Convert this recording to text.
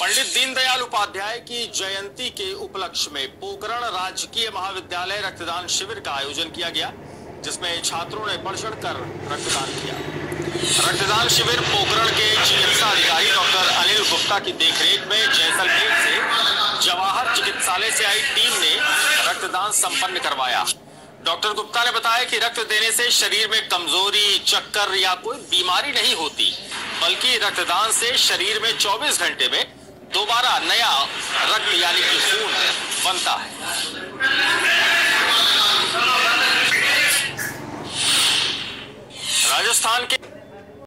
पंडित दीनदयाल उपाध्याय की जयंती के उपलक्ष्य में पोकरण राजकीय महाविद्यालय रक्तदान शिविर का आयोजन किया गया, जिसमें छात्रों ने बढ़ चढ़ कर रक्तदान किया। रक्तदान शिविर पोकरण के चिकित्सा अधिकारी डॉक्टर अनिल गुप्ता की देखरेख में जैसलमेर से जवाहर चिकित्सालय से आई टीम ने रक्तदान संपन्न करवाया। डॉक्टर गुप्ता ने बताया कि रक्त देने से शरीर में कमज़ोरी, चक्कर या कोई बीमारी नहीं होती, बल्कि रक्तदान से शरीर में 24 घंटे में दोबारा नया रक्त यानी कि खून बनता है। राजस्थान के